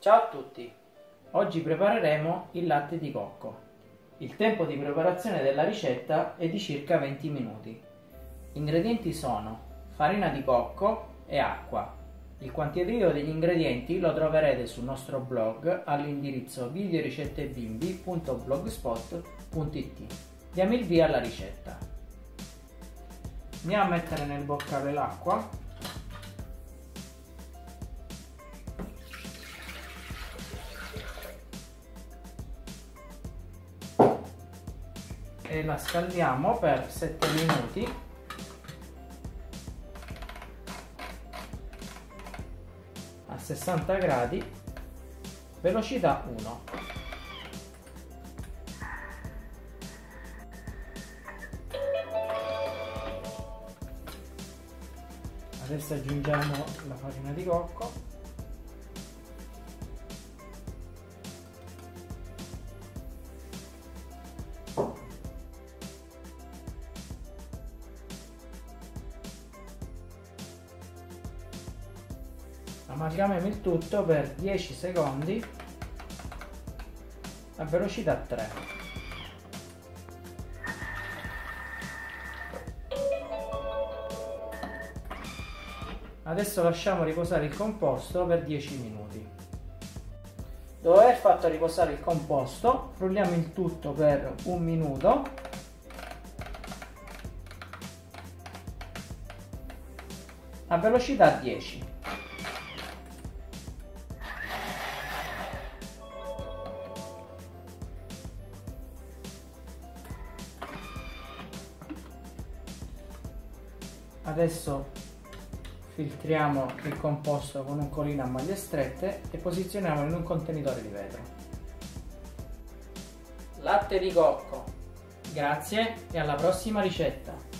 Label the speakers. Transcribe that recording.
Speaker 1: Ciao a tutti! Oggi prepareremo il latte di cocco. Il tempo di preparazione della ricetta è di circa 20 minuti. Gli ingredienti sono farina di cocco e acqua. Il quantitativo degli ingredienti lo troverete sul nostro blog all'indirizzo videoricettebimbi.blogspot.it. Diamo il via alla ricetta. Andiamo a mettere nel boccale l'acqua e la scaldiamo per 7 minuti. A 60 gradi. Velocità 1 adesso aggiungiamo la farina di cocco amalgamiamo il tutto per 10 secondi a velocità 3 adesso lasciamo riposare il composto per 10 minuti. Dopo aver fatto riposare il composto frulliamo il tutto per un minuto. A velocità 10 Adesso filtriamo il composto con un colino a maglie strette e posizioniamolo in un contenitore di vetro. Latte di cocco. Grazie e alla prossima ricetta!